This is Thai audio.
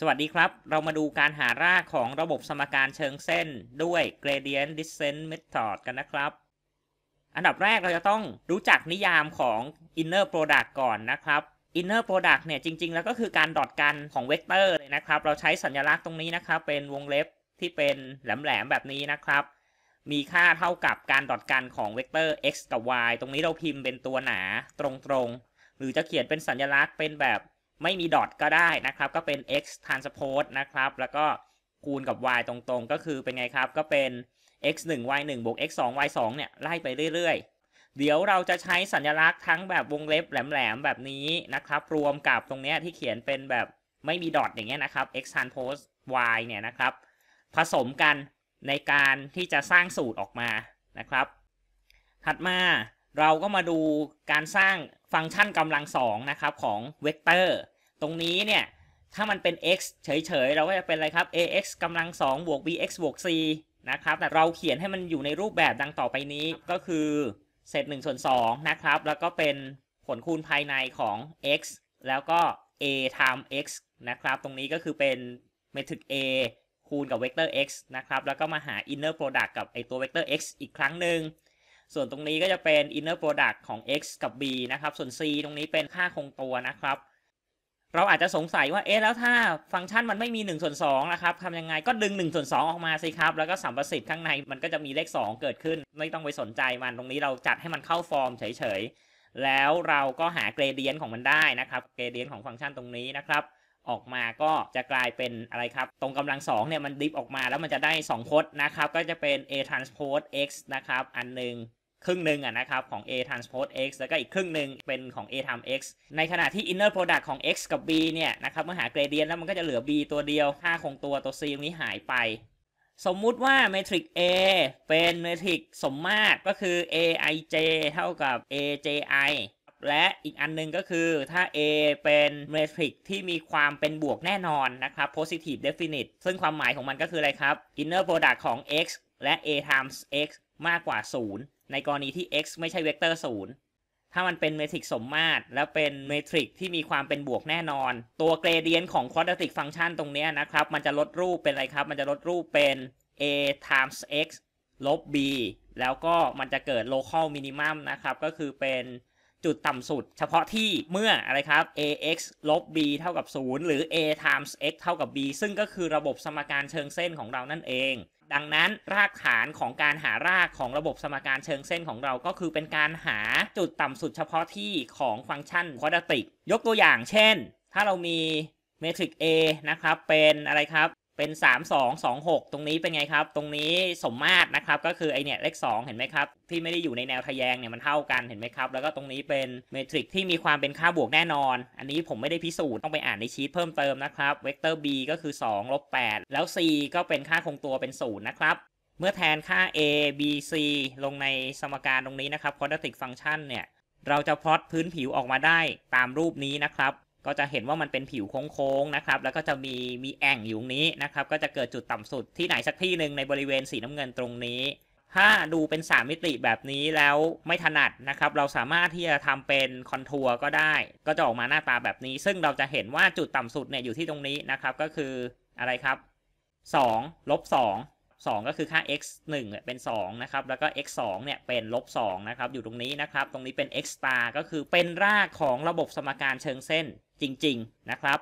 สวัสดีครับ เรามาดูการหารากของระบบสมการเชิงเส้นด้วย gradient descent method กันนะครับ อันดับแรกเราจะต้องรู้จักนิยามของ inner product ก่อนนะครับ inner product เนี่ยจริง ๆ แล้วก็คือการ dot กันของเวกเตอร์เลยนะครับ เราใช้สัญลักษณ์ตรงนี้นะครับ เป็นวงเล็บที่เป็นแหลมๆแบบนี้นะครับ มีค่าเท่ากับการดอทกันของเวกเตอร์ x กับ y ตรงนี้เราพิมพ์เป็นตัวหนาตรงๆ หรือจะเขียนเป็นสัญลักษณ์เป็นแบบ ไม่มีดอทก็ได้นะครับ ก็เป็น x transpose นะครับ แล้วก็คูณกับ y ตรงๆ ก็คือเป็นไงครับ ก็เป็น x 1 y 1บวก x 2 y 2เนี่ย ไล่ไปเรื่อยๆ เดี๋ยวเราจะใช้สัญลักษณ์ทั้งแบบวงเล็บแหลมๆ แบบนี้นะครับ รวมกับตรงเนี้ยที่เขียนเป็นแบบไม่มีดอทอย่างเงี้ยนะครับ x transpose y เนี่ยนะครับ ผสมกันในการที่จะสร้างสูตรออกมานะครับ ถัดมาเราก็มาดูการสร้างฟังก์ชันกำลังสองนะครับของเวกเตอร์ ตรงนี้เนี่ย ถ้ามันเป็น x เฉยๆ เราก็จะเป็นอะไรครับ ax กำลัง2บวก bx บวก c นะครับ แต่เราเขียนให้มันอยู่ในรูปแบบดังต่อไปนี้ ก็คือเศษ1ส่วน2นะครับ แล้วก็เป็นผลคูณภายในของ x แล้วก็ a times x นะครับ ตรงนี้ก็คือเป็นเมทริก a คูณกับเวกเตอร์ x นะครับ แล้วก็มาหา inner product กับไอตัวเวกเตอร์ x อีกครั้งหนึ่ง ส่วนตรงนี้ก็จะเป็น inner product ของ x กับ b นะครับ ส่วน c ตรงนี้เป็นค่าคงตัวนะครับ เราอาจจะสงสัยว่าเอ๊ะแล้วถ้าฟังก์ชันมันไม่มี1ส่วน2นะครับทำยังไงก็ดึง1ส่วน2ออกมาสิครับ แล้วก็สัมประสิทธิ์ข้างในมันก็จะมีเลข 2 เกิดขึ้น ไม่ต้องไปสนใจมันตรงนี้เราจัดให้มันเข้าฟอร์มเฉยๆ แล้วเราก็หา gradient ของมันได้นะครับ gradient ของฟังก์ชันตรงนี้นะครับออกมาก็จะกลายเป็นอะไรครับ ตรงกำลังสองเนี่ยมันดิฟออกมาแล้วมันจะได้2พจน์นะครับ ก็จะเป็น a transpose x นะครับ อันหนึ่ง ครึ่งหนึ่งอะนะครับของ a transpose x แล้วก็อีกครึ่งหนึ่งเป็นของ a times x ในขณะที่ inner product ของ x กับ b เนี่ยนะครับเมื่อหาเกรเดียนแล้วมันก็จะเหลือ b ตัวเดียวค่าคงตัวตัว c ตรงนี้หายไป สมมุติว่าเมทริก A เป็นเมทริกสมมาตรก็คือ aij เท่ากับ aji และอีกอันหนึงก็คือถ้า A เป็นเมทริกที่มีความเป็นบวกแน่นอนนะครับ positive definite ซึ่งความหมายของมันก็คืออะไรครับ inner product ของ x และ a times x มากกว่า 0 ในกรณีที่ x ไม่ใช่เวกเตอร์ศูนย์ถ้ามันเป็นเมทริกสมมาตร แล้วเป็นเมทริกที่มีความเป็นบวกแน่นอน ตัวเกรเดียนของควอดรติกฟังก์ชันตรงนี้นะครับ มันจะลดรูปเป็นอะไรครับ มันจะลดรูปเป็น a times x ลบ b แล้วก็มันจะเกิด local minimum นะครับ ก็คือเป็น จุดต่ำสุด เฉพาะที่เมื่ออะไรครับ ax ลบ b เท่ากับ 0 หรือ a times x เท่ากับ b ซึ่งก็คือระบบสมการเชิงเส้นของเรานั่นเอง ดังนั้นรากฐานของการหารากของระบบสมการเชิงเส้นของเราก็คือเป็นการหาจุดต่ำสุดเฉพาะที่ของฟังก์ชันควอดรติก ยกตัวอย่างเช่น ถ้าเรามีเมทริก A นะครับ เป็นอะไรครับ เป็น 3 2 2 6 ตรงนี้เป็นไงครับ ตรงนี้สมมาตรนะครับ ก็คือไอเนี่ยเลข 2 เห็นไหมครับ ที่ไม่ได้อยู่ในแนวทะแยงเนี่ยมันเท่ากันเห็นไหมครับ แล้วก็ตรงนี้เป็นเมทริกที่มีความเป็นค่าบวกแน่นอน อันนี้ผมไม่ได้พิสูจน์ต้องไปอ่านในชีตเพิ่มเติมนะครับเวกเตอร์ b ก็คือ2ลบ8แล้ว c ก็เป็นค่าคงตัวเป็น0นะครับเมื่อแทนค่า a b c ลงในสมการตรงนี้นะครับ quadratic function เนี่ยเราจะพลอตพื้นผิวออกมาได้ตามรูปนี้นะครับ ก็จะเห็นว่ามันเป็นผิวโค้งๆนะครับ แล้วก็จะมีมีแอ่งอยู่ตรงนี้นะครับ ก็จะเกิดจุดต่ำสุดที่ไหนสักที่หนึ่งในบริเวณสีน้ำเงินตรงนี้ ถ้าดูเป็น 3 มิติแบบนี้แล้วไม่ถนัดนะครับ เราสามารถที่จะทำเป็นคอนทัวร์ก็ได้ ก็จะออกมาหน้าตาแบบนี้ ซึ่งเราจะเห็นว่าจุดต่ำสุดเนี่ยอยู่ที่ตรงนี้นะครับ ก็คืออะไรครับ2ลบ2 2 ก็คือค่า x 1เนี่ยเป็น2นะครับแล้วก็ x 2เนี่ยเป็นลบ2นะครับอยู่ตรงนี้นะครับ ตรงนี้เป็น x star ก็คือเป็นรากของระบบสมการเชิงเส้นจริง ๆ นะครับ